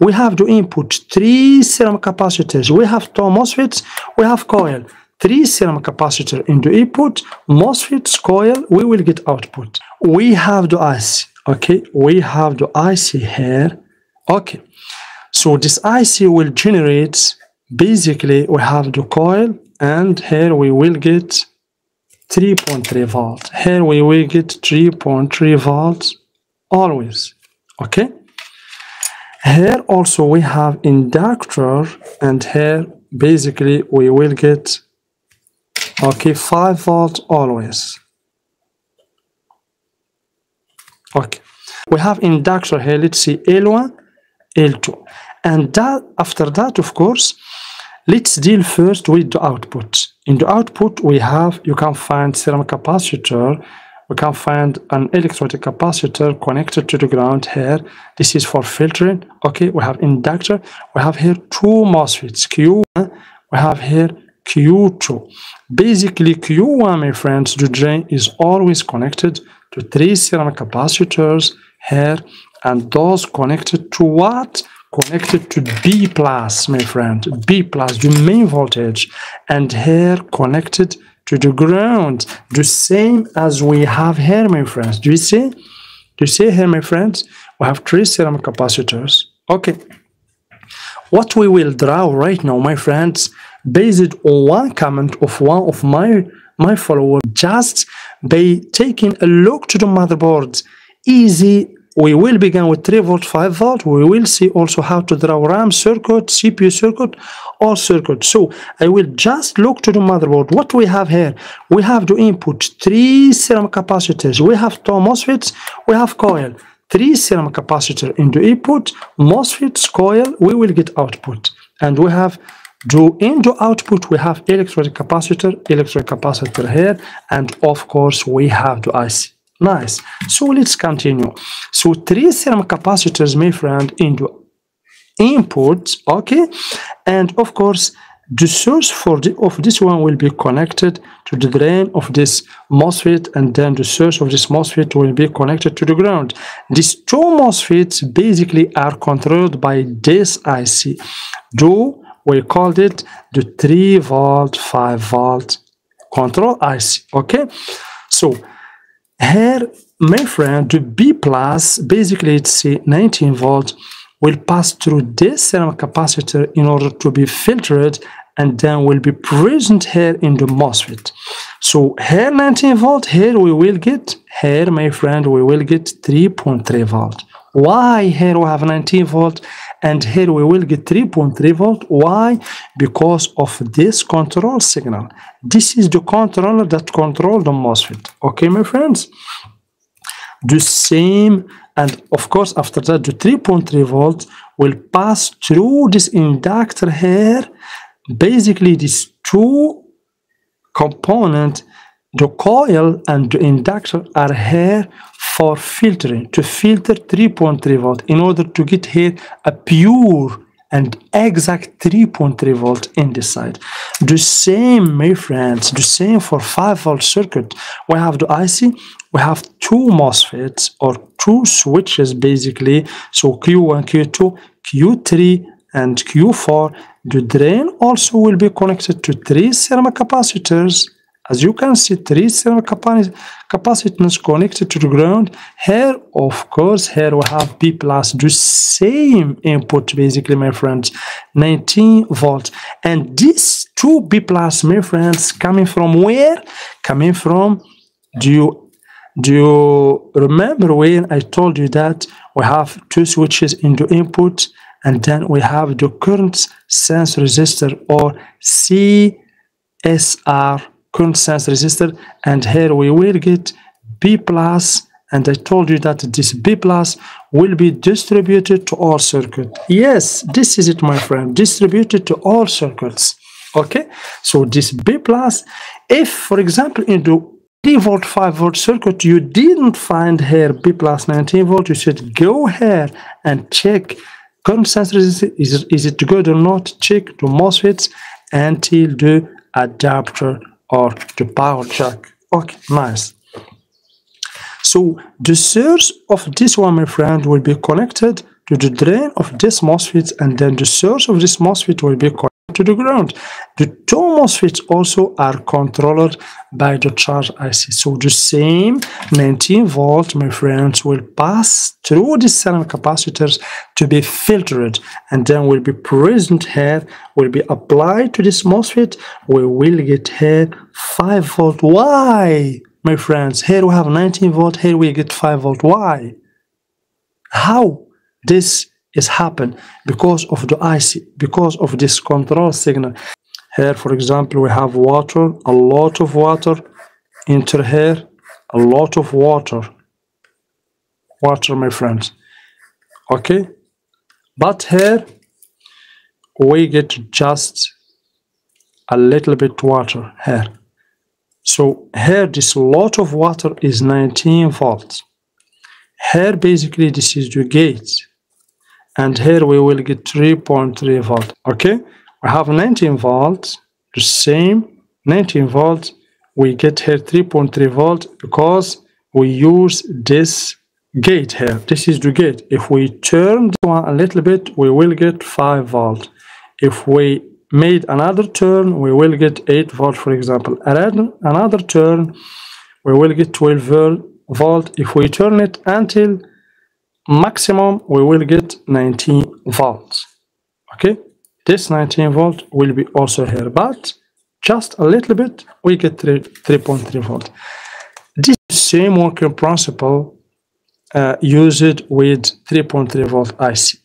we have to input three ceramic capacitors. We have two MOSFETs, we have coil. Three ceramic capacitor into input, MOSFETs, coil, we will get output. We have the IC, okay? We have the IC here, okay. So this IC will generate, basically we have the coil and here we will get 3.3 volt. Here we will get 3.3 volts always, okay? Here also we have inductor and here basically we will get okay 5 volt always. Okay. We have inductor here let's see L1 L2 and that after that of course let's deal first with the output. In the output we have you can find ceramic capacitor we can find an electrolytic capacitor connected to the ground here. This is for filtering. Okay we have inductor. We have here two MOSFETs Q1 we have here Q2 basically Q1 my friends the drain is always connected to three ceramic capacitors here and those connected to what? Connected to B plus my friend B plus the main voltage and here connected to the ground the same as we have here my friends. Do you see? Do you see here my friends? We have three ceramic capacitors. Okay. What we will draw right now my friends based on one comment of one of my my followers just by taking a look to the motherboard easy we will begin with 3 volt 5 volt. We will see also how to draw ram circuit cpu circuit all circuit so i will just look to the motherboard. What we have here? We have the input three ceramic capacitors. We have two MOSFETs. We have coil. Three ceramic capacitor in the input. MOSFETs coil. We will get output. And we have do in the output we have electrolytic capacitor electrolytic capacitor here. And of course we have the IC nice so let's continue so three ceramic capacitors my friend into input okay and of course the source for the of this one will be connected to the drain of this MOSFET and then the source of this MOSFET will be connected to the ground. These two MOSFETs basically are controlled by this IC. Do we called it the 3 volt 5 volt control IC okay so here my friend the B plus basically it's a 19 volt will pass through this ceramic capacitor in order to be filtered and then will be present here in the MOSFET. So here 19 volt, here we will get, here my friend, we will get 3.3 volt. Why here we have 19 volt and here we will get 3.3 volt? Why? Because of this control signal. This is the controller that control the MOSFET. Okay, my friends? The same and of course after that the 3.3 volt will pass through this inductor here basically these two component the coil and the inductor are here for filtering to filter 3.3 volt in order to get here a pure and exact 3.3 volt in this side. The same my friends the same for 5 volt circuit. We have the IC we have two MOSFETs or two switches basically so Q1 Q2 Q3 and Q4 the drain also will be connected to three ceramic capacitors. As you can see three ceramic capacitors connected to the ground. Here of course here we have b plus the same input basically my friends 19 volts. And these two b plus my friends coming from where? Coming from do you do you remember when i told you that we have two switches into input and then we have the current sense resistor or csr current sense resistor and here we will get B plus and I told you that this B plus will be distributed to all circuits. Yes, this is it my friend, distributed to all circuits. Okay, so this B plus, if for example in the 3 volt 5 volt circuit you didn't find here B plus 19 volt, you should go here and check current is, is it good or not, check the MOSFETs until the adapter or the power jack. Okay, nice. So the source of this one, my friend, will be connected to the drain of this MOSFET and then the source of this MOSFET will be connected to the ground. The two MOSFETs also are controlled by the charge IC. So the same 19 volt, my friends, will pass through the ceramic capacitors to be filtered and then will be present here, will be applied to this MOSFET. We will get here 5 volt. Why? My friends, here we have 19 volt, here we get 5 volt. Why? How this is happen because of the IC, because of this control signal. Here, for example, we have water, a lot of water. Enter here, a lot of water. Water, my friends. Okay? But here, we get just a little bit water here. So here, this lot of water is 19 volts. Here, basically, this is the gate. And here we will get 3.3 volt. Okay? We have 19 volts, the same 19 volts. We get here 3.3 volt because we use this gate here. This is the gate. If we turn one a little bit, we will get 5 volt. If we made another turn, we will get 8 volt, for example. Another turn, we will get 12 volt. If we turn it until maximum, we will get 19 volts. Okay, this 19 volt will be also here, but just a little bit, we get 3.3 volt. This same working principle uh, used with 3.3 volt IC.